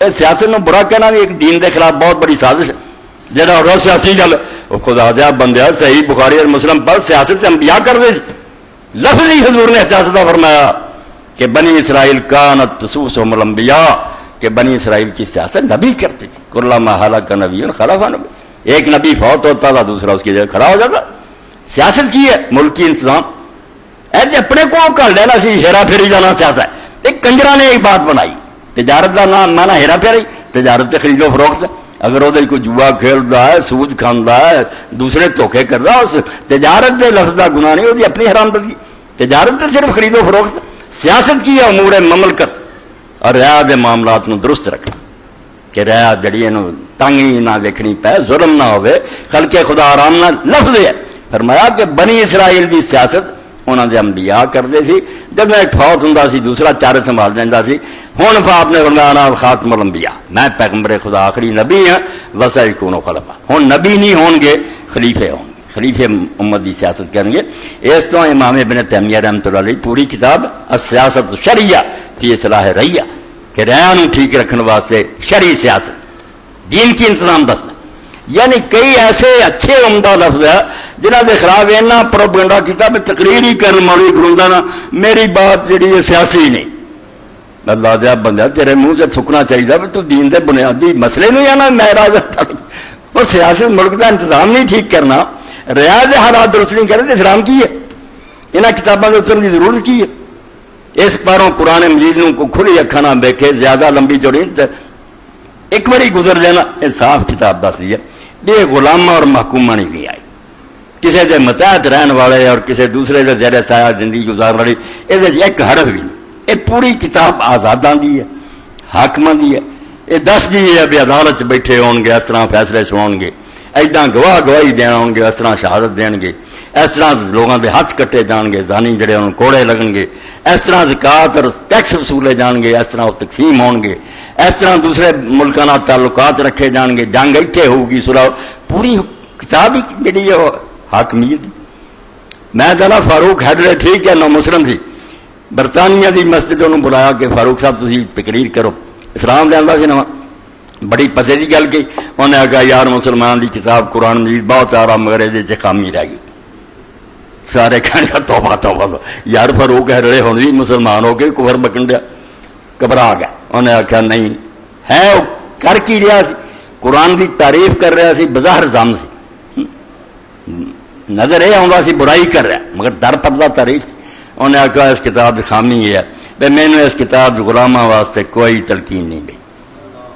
سیاست نو برا کہنا بھی ایک دین دے خلاف بہت بڑی سازش ہے۔ جہاں اور سیاسی گل خدا دیا بندیا صحیح بخاری اور مسلم پر سیاست انبیاء کر دے۔ لفظ ہی حضور نے سیاست کا فرمایا کہ بنی اسرائیل کانت تسوس الانبیاء، کہ بنی اسرائیل کی سیاست نبی کرتے کرلا محالہ کا نبی اور خلافہ نبی۔ ایک نبی فوت ہوتا تھا، دوسرا اس کی جگہ کھڑا ہو جاتا۔ سیاست کی ہے، ملکی انتظام۔ ایسے اپنے کو کر لینا سی، ہیرا پھیری جانا سیاست ایک کنجرا نے ایک بات بنائی۔ تجارت کا نام مانا ہیرا پھیری تجارت تے خرید و فروخت۔ اگر وہ کوئی جوا کھیلتا ہے سود کھانا ہے، دوسرے دھوکے کر رہا اس تجارت دے لفظ کا گناہ نہیں وہ اپنی حرام دردی۔ تجارت تے صرف خرید و فروخت۔ سیاست کی ہے، امور مملکت۔ اور ریا دے معاملات نو درست رکھنا۔ کہ ریا جڑی نو تنگی نہ دیکھنی پے، ظلم نہ ہوئے خلق خدا آرام نہ، لفظ ہے فرمایا کہ بنی اسرائیل دی سیاست انہوں نے انبیاء کرتے سی جب ایک فوت ہوں سی دوسرا چارے سنبھال دینا سی ہوں آپ نے فرمایا خاتم الانبیاء میں پیغمبر خدا آخری نبی ہاں وسا کون و خلفا ہوں نبی نہیں ہون گے خلیفے ہوں گے خلیفے امت کی سیاست کریں گے اس تو امام ابن تیمیہ رحمۃ اللہ علیہ پوری کتاب سیاست شریعہ فی صلاح رہی کہ ریا ٹھیک رکھنے واسطے شرعی سیاست دین کی انتظام دسنا یعنی کئی ایسے اچھے عمدہ لفظ ہے جنہ کے خلاف اینا پروپگنڈا کیتا، میں تقریر ہی کرنے والی کروں نا میری بات جڑی ہے سیاسی نہیں۔ اللہ دیا بندہ، تیرے منہ سے تھکنا چاہیے بھی تو دین دے بنیادی مسئلے نہیں آنا، میں راج اور سیاسی ملک کا انتظام نہیں ٹھیک کرنا۔ ریاض حالات درست نہیں کرے اسلام کی ہے؟ یہاں کتابوں کے اترنے کی ضرورت کی ہے؟ اس پاروں قرآن مجید کو کھلی اکھا نہ بیکھے، زیادہ لمبی چوڑی ایک باری گزر جانا، یہ صاف کتاب دس دی ہے۔ یہ غلامہ اور محکومہ نہیں بھی آئی کسی دے متحد رہن والے اور کسی دوسرے دے زیر سایہ زندگی گزار والی یہ ایک حرف بھی نہیں۔ یہ پوری کتاب آزاداں دی ہے حاکمہ دی ہے۔ یہ دس دی ہے بھی عدالت بیٹھے ہون گے، اس طرح فیصلے سناؤ گے۔ ایڈا گواہ گواہی دینا ہون گے، اس طرح شہادت دین گے۔ اس طرح لوگوں کے ہاتھ کٹے جان گے، زانی جڑے ان کوڑے لگن گے۔ اس طرح زکات اور ٹیکس وصولے جان گے، اس طرح وہ تقسیم ہون گے۔ اس طرح دوسرے ملکوں تعلقات رکھے جان گے۔ جنگ اتنے ہوگی سلاؤ پوری کتاب ہی جی حاکمیت جی۔ میں کہنا فاروق حیدر ٹھیک ہے نو مسلم تھی۔ برطانیہ دی مسجد انہوں بلایا کہ فاروق صاحب تھی تقریر کرو۔ اسلام لیا سی نواں۔ بڑی پتے کی گل کی۔ انہیں آگا یار مسلمان دی کتاب قرآن مجید بہت آرام مگر یہ خامی رہ گئی۔ سارے کہنے کا توبہ توبہ۔ یار فاروق حیدر ہوں بھی مسلمان ہو کے کفر بکن دیا۔ گھبرا گیا۔ انہیں آخیا نہیں، ہے کر کی رہا سی؟ قرآن کی تعریف کر رہا سی، بظاہر زم سی۔ نظر یہ آتا سی برائی کر رہا مگر ڈر پتلا تعریف انہیں آخیا اس کتاب کی خامی یہ ہے۔ بھائی مینو اس کتاب غلامہ واسطے کوئی تلقین نہیں گئی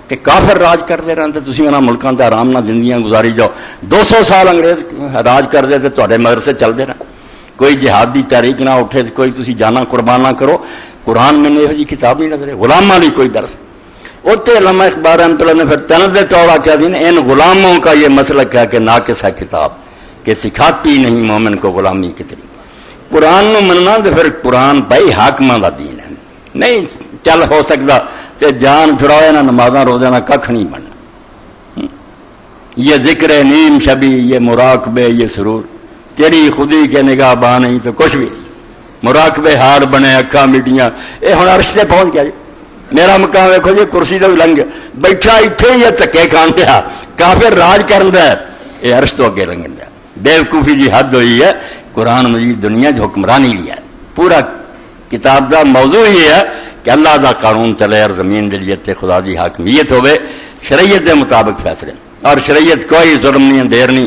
کہ کافر راج کرتے رہتے تھی انہوں ملکوں سے آرام نہ زندگیاں گزاری جاؤ۔ دو سو سال انگریز راج کرتے تو تے مگر سے چلتے رہے کوئی جہادی تحریک نہ اٹھے کوئی تھی جانا قربان نہ کرو۔ قرآن میں نے یہ جی کتاب نہیں نظر غلامہ لی کوئی درس۔ اتنے علامہ اقبال رحمۃ اللہ نے پھر تنز طور آخیا دین، ان غلاموں کا یہ مسئلہ کیا کہ ناقص ہے کتاب۔ کہ سکھاتی نہیں مومن کو غلامی کی قرآن نو مننا تو پھر قرآن بھائی حاکمہ کا دین ہے۔ نہیں، چل ہو سکتا کہ جان چھڑاؤ نہ، نمازاں روزانہ کھ نہیں بننا۔ یہ ذکر نیم شبی، یہ مراقبے، یہ سرور۔ تیری خودی کے نگاہ باں نہیں تو کچھ بھی نہیں۔ مراقبے ہار بنے اکا میٹیاں یہ ہوں ارش سے پہنچ گیا جی۔ میرا مقام ویکو جی کرسی تو بھی لنگ۔ بیٹھا اتنے ہی تکے کھان دیا کافی راج کرن دیا یہ ارش تو اگے لنگن دیا بےوقوفی کی حد ہوئی ہے، قرآن مجید دنیا جو حکمرانی لیا ہے۔ پورا کتاب کا موضوع ہی ہے کہ اللہ دا قانون چلے اور زمین دلیت خدا دی حاکمیت ہوئے، شریعت کے مطابق فیصلے۔ اور شریعت کوئی ظلم نہیں، دیر نہیں۔